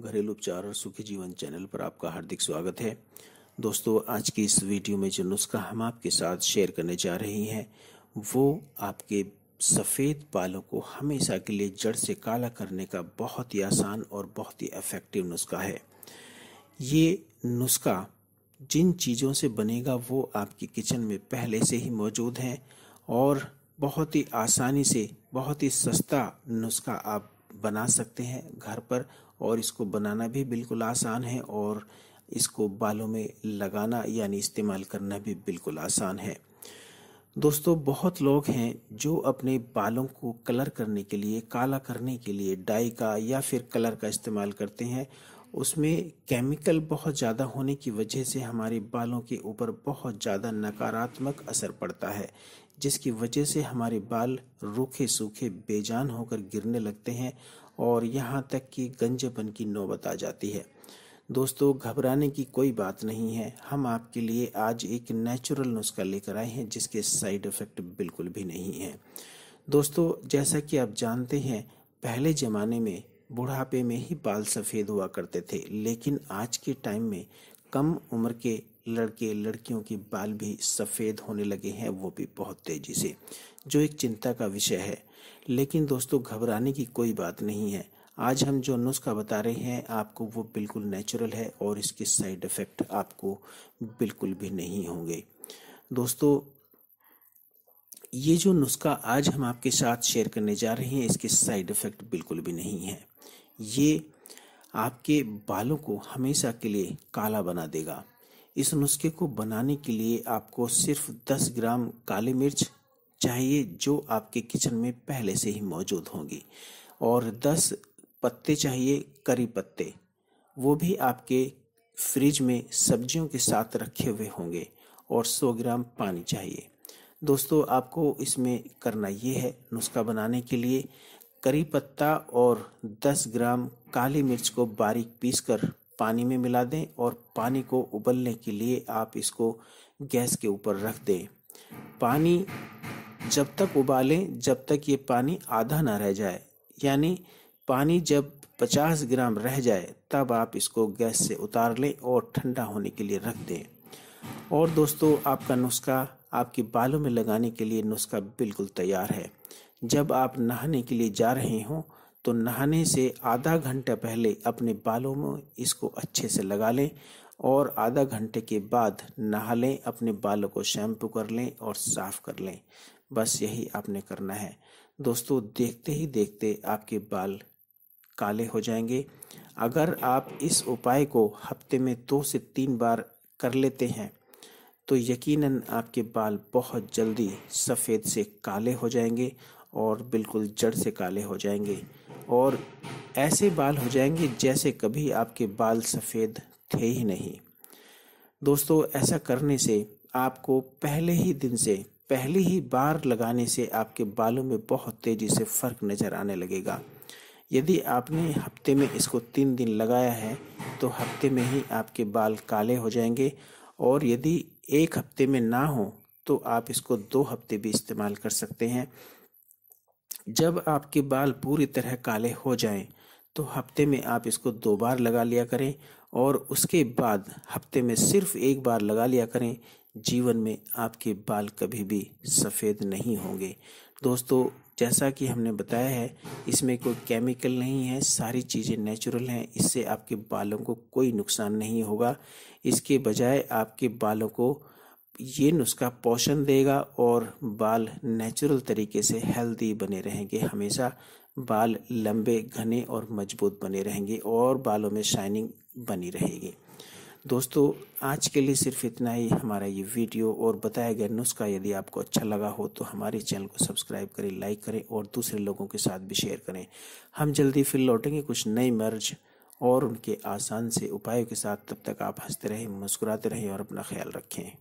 घरेलू उपचार और सुखी जीवन चैनल पर आपका हार्दिक स्वागत है। दोस्तों, आज की इस वीडियो में जो नुस्खा हम आपके साथ शेयर करने जा रहे हैं, वो आपके सफ़ेद बालों को हमेशा के लिए जड़ से काला करने का बहुत ही आसान और बहुत ही इफ़ेक्टिव नुस्खा है। ये नुस्खा जिन चीज़ों से बनेगा वो आपकी किचन में पहले से ही मौजूद हैं और बहुत ही आसानी से, बहुत ही सस्ता नुस्खा आप बना सकते हैं घर पर और इसको बनाना भी बिल्कुल आसान है और इसको बालों में लगाना यानी इस्तेमाल करना भी बिल्कुल आसान है। दोस्तों, बहुत लोग हैं जो अपने बालों को कलर करने के लिए, काला करने के लिए, डाई का या फिर कलर का इस्तेमाल करते हैं। उसमें केमिकल बहुत ज़्यादा होने की वजह से हमारे बालों के ऊपर बहुत ज़्यादा नकारात्मक असर पड़ता है। जिसकी वजह से हमारे बाल रूखे सूखे, बेजान होकर गिरने लगते हैं और यहाँ तक कि गंजेपन की नौबत आ जाती है। दोस्तों, घबराने की कोई बात नहीं है। हम आपके लिए आज एक नेचुरल नुस्खा लेकर आए हैं, जिसके साइड इफ़ेक्ट बिल्कुल भी नहीं है। दोस्तों, जैसा कि आप जानते हैं, पहले ज़माने में बुढ़ापे में ही बाल सफ़ेद हुआ करते थे, लेकिन आज के टाइम में कम उम्र के लड़के लड़कियों के बाल भी सफ़ेद होने लगे हैं, वो भी बहुत तेज़ी से, जो एक चिंता का विषय है। लेकिन दोस्तों, घबराने की कोई बात नहीं है। आज हम जो नुस्खा बता रहे हैं, आपको वो बिल्कुल नेचुरल है और इसके साइड इफ़ेक्ट आपको बिल्कुल भी नहीं होंगे। दोस्तों, ये जो नुस्खा आज हम आपके साथ शेयर करने जा रहे हैं, इसके साइड इफ़ेक्ट बिल्कुल भी नहीं है। ये आपके बालों को हमेशा के लिए काला बना देगा। इस नुस्खे को बनाने के लिए आपको सिर्फ़ 10 ग्राम काली मिर्च चाहिए, जो आपके किचन में पहले से ही मौजूद होंगी। और 10 पत्ते चाहिए, करी पत्ते। वो भी आपके फ्रिज में सब्जियों के साथ रखे हुए होंगे और 100 ग्राम पानी चाहिए। दोस्तों, आपको इसमें करना ये है, नुस्खा बनाने के लिए करी पत्ता और 10 ग्राम काली मिर्च को बारीक पीसकर पानी में मिला दें और पानी को उबलने के लिए आप इसको गैस के ऊपर रख दें। पानी जब तक उबालें, जब तक ये पानी आधा ना रह जाए, यानी पानी जब 50 ग्राम रह जाए, तब आप इसको गैस से उतार लें और ठंडा होने के लिए रख दें। और दोस्तों, आपका नुस्खा आपके बालों में लगाने के लिए नुस्खा बिल्कुल तैयार है। जब आप नहाने के लिए जा रहे हों तो नहाने से आधा घंटा पहले अपने बालों में इसको अच्छे से लगा लें और आधा घंटे के बाद नहा लें, अपने बालों को शैम्पू कर लें और साफ़ कर लें। बस यही आपने करना है। दोस्तों, देखते ही देखते आपके बाल काले हो जाएँगे। अगर आप इस उपाय को हफ़्ते में दो से तीन बार कर लेते हैं तो यकीनन आपके बाल बहुत जल्दी सफ़ेद से काले हो जाएँगे और बिल्कुल जड़ से काले हो जाएँगे। और ऐसे बाल हो जाएँगे जैसे कभी आपके बाल सफ़ेद थे ही नहीं। दोस्तों, ऐसा करने से आपको पहले ही दिन से, पहली ही बार लगाने से आपके बालों में बहुत तेज़ी से फ़र्क नज़र आने लगेगा। यदि आपने हफ़्ते में इसको तीन दिन लगाया है तो हफ़्ते में ही आपके बाल काले हो जाएँगे और यदि एक हफ़्ते में ना हो तो आप इसको दो हफ़्ते भी इस्तेमाल कर सकते हैं। जब आपके बाल पूरी तरह काले हो जाएँ तो हफ़्ते में आप इसको दो बार लगा लिया करें और उसके बाद हफ़्ते में सिर्फ़ एक बार लगा लिया करें, जीवन में आपके बाल कभी भी सफ़ेद नहीं होंगे। दोस्तों, जैसा कि हमने बताया है, इसमें कोई केमिकल नहीं है, सारी चीज़ें नेचुरल हैं, इससे आपके बालों को कोई नुकसान नहीं होगा। इसके बजाय आपके बालों को ये नुस्खा पोषण देगा और बाल नेचुरल तरीके से हेल्दी बने रहेंगे। हमेशा बाल लंबे, घने और मज़बूत बने रहेंगे और बालों में शाइनिंग बनी रहेगी। दोस्तों, आज के लिए सिर्फ़ इतना ही हमारा ये वीडियो और बताया गया नुस्खा यदि आपको अच्छा लगा हो तो हमारे चैनल को सब्सक्राइब करें लाइक करें और दूसरे लोगों के साथ भी शेयर करें। हम जल्दी फिर लौटेंगे कुछ नई मर्ज और उनके आसान से उपायों के साथ। तब तक आप हँसते रहें, मुस्कुराते रहें और अपना ख्याल रखें।